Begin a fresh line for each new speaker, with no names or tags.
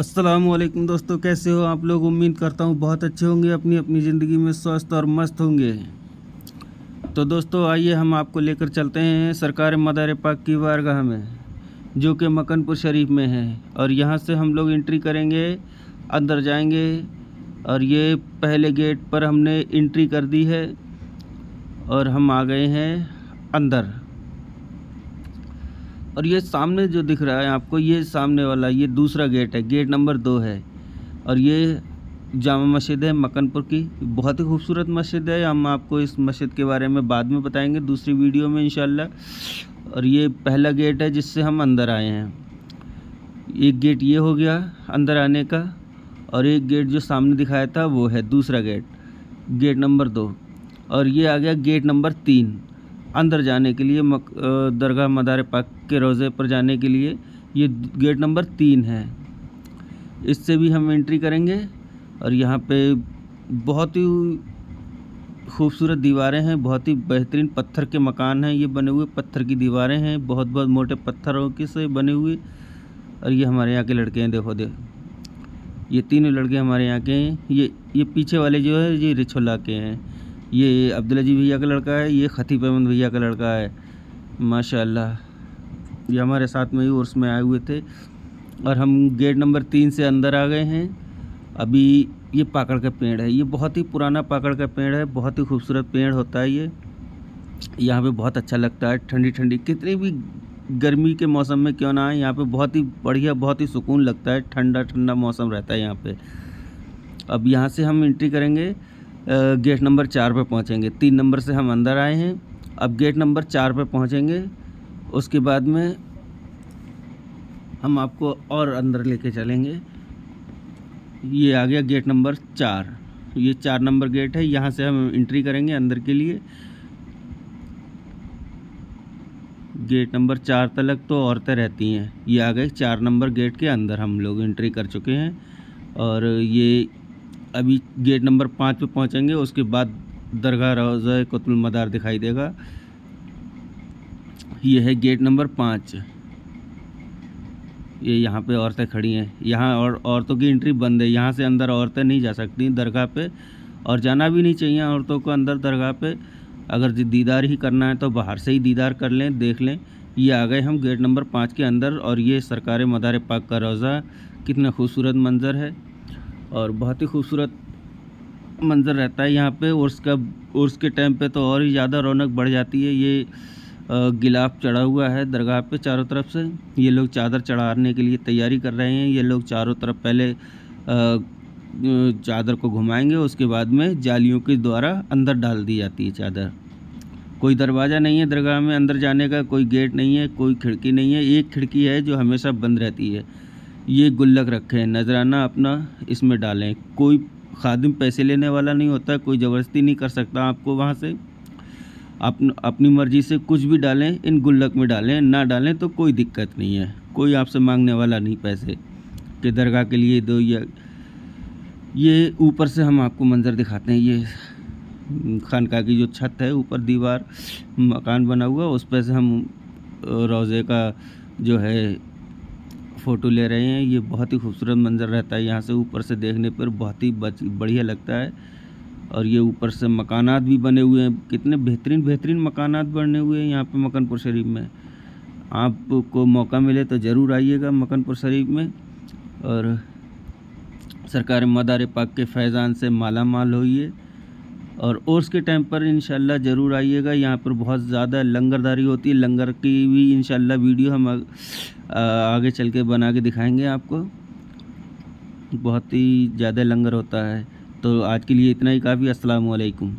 असलम दोस्तों, कैसे हो आप लोग? उम्मीद करता हूँ बहुत अच्छे होंगे अपनी अपनी ज़िंदगी में स्वस्थ और मस्त होंगे। तो दोस्तों, आइए हम आपको लेकर चलते हैं सरकार मदार पाक की वारगाह में, जो कि मकनपुर शरीफ में है। और यहाँ से हम लोग एंट्री करेंगे, अंदर जाएँगे, और ये पहले गेट पर हमने एंट्री कर दी है, और हम आ गए हैं अंदर। और ये सामने जो दिख रहा है आपको, ये सामने वाला, ये दूसरा गेट है, गेट नंबर दो है। और ये जामा मस्जिद है मकनपुर की। बहुत ही खूबसूरत मस्जिद है, हम आपको इस मस्जिद के बारे में बाद में बताएँगे दूसरी वीडियो में इन और ये पहला गेट है जिससे हम अंदर आए हैं। एक गेट ये हो गया अंदर आने का, और एक गेट जो सामने दिखाया था वो है दूसरा गेट गेट नंबर दो। और ये आ गया गेट नंबर तीन। अंदर जाने के लिए, मक दरगाह मदार पाक के रोज़े पर जाने के लिए ये गेट नंबर तीन है। इससे भी हम एंट्री करेंगे और यहाँ पे बहुत ही खूबसूरत दीवारें हैं, बहुत ही बेहतरीन पत्थर के मकान हैं, ये बने हुए पत्थर की दीवारें हैं, बहुत बहुत मोटे पत्थरों के से बने हुए और ये हमारे यहाँ के लड़के हैं, देखो देखो। ये तीनों लड़के हमारे यहाँ के हैं, ये ये पीछे वाले जो है, ये रिछोला के हैं। ये अब्दुल्ला जी भैया का लड़का है, ये खतीब अहमद भैया का लड़का है। माशाल्लाह। ये हमारे साथ में ही उर्स में आए हुए थे और हम गेट नंबर तीन से अंदर आ गए हैं। अभी ये पाकड़ का पेड़ है। ये बहुत ही पुराना पाकड़ का पेड़ है, बहुत ही खूबसूरत पेड़ होता है ये। यहाँ पे बहुत अच्छा लगता है ठंडी ठंडी कितनी भी गर्मी के मौसम में क्यों ना आए, यहाँ पे बहुत ही बढ़िया, बहुत ही सुकून लगता है। ठंडा ठंडा मौसम रहता है यहाँ पे। अब यहाँ से हम एंट्री करेंगे। गेट नंबर चार पर पहुँचेंगे। तीन नंबर से हम अंदर आए हैं। अब गेट नंबर चार पर पहुँचेंगे। उसके बाद में हम आपको और अंदर लेके चलेंगे। ये आ गया गेट नंबर चार। ये चार नंबर गेट है। यहाँ से हम एंट्री करेंगे अंदर के लिए। गेट नंबर चार तलक तो औरतें रहती हैं। ये आ गए चार नंबर गेट के अंदर हम लोग एंट्री कर चुके हैं। और ये अभी गेट नंबर पाँच पे पहुँचेंगे, उसके बाद दरगाह रोज़ा कुतुल मदार दिखाई देगा। ये है गेट नंबर पाँच। ये यहाँ पे औरतें खड़ी हैं। यहाँ और औरतों की एंट्री बंद है। यहाँ से अंदर औरतें नहीं जा सकती दरगाह पे, और जाना भी नहीं चाहिए औरतों को अंदर दरगाह पे। अगर दीदार ही करना है तो बाहर से ही दीदार कर लें, देख लें। ये आ गए हम गेट नंबर पाँच के अंदर, और ये सरकार मदार पाक का रोज़ा। कितना खूबसूरत मंज़र है। और बहुत ही खूबसूरत मंज़र रहता है यहाँ पे। उर्स का उर्स के टाइम पे तो और ही ज़्यादा रौनक बढ़ जाती है। ये गिलाफ चढ़ा हुआ है दरगाह पे चारों तरफ़ से। ये लोग चादर चढ़ाने के लिए तैयारी कर रहे हैं। ये लोग चारों तरफ़ पहले चादर को घुमाएँगे, उसके बाद में जालियों के द्वारा अंदर डाल दी जाती है चादर। कोई दरवाज़ा नहीं है दरगाह में, अंदर जाने का कोई गेट नहीं है, कोई खिड़की नहीं है। एक खिड़की है जो हमेशा बंद रहती है। ये गुल्लक रखें, नजराना अपना इसमें डालें। कोई खादिम पैसे लेने वाला नहीं होता, कोई ज़बरदस्ती नहीं कर सकता आपको वहाँ से। आप अपनी मर्ज़ी से कुछ भी डालें, इन गुल्लक में डालें, ना डालें तो कोई दिक्कत नहीं है। कोई आपसे मांगने वाला नहीं पैसे। कि दरगाह के लिए दो या, ये ऊपर से हम आपको मंज़र दिखाते हैं। ये खानका की जो छत है, ऊपर दीवार, मकान बना हुआ, उस पर से हम रोज़े का जो है फ़ोटो ले रहे हैं। ये बहुत ही खूबसूरत मंज़र रहता है यहाँ से ऊपर से देखने पर। बहुत ही बढ़िया लगता है। और ये ऊपर से मकानात भी बने हुए हैं। कितने बेहतरीन बेहतरीन मकानात बने हुए हैं यहाँ पे मकनपुर शरीफ में। आपको मौका मिले तो ज़रूर आइएगा मकनपुर शरीफ में। और सरकार मदार पाक के फैज़ान से माला माल होइए। और उर्स के टाइम पर इन ज़रूर आइएगा। यहाँ पर बहुत ज़्यादा लंगरदारी होती है। लंगर की भी इन वीडियो हम आगे चल के बना के दिखाएँगे आपको। बहुत ही ज़्यादा लंगर होता है। तो आज के लिए इतना ही। काफ़ी अस्सलाम वालेकुम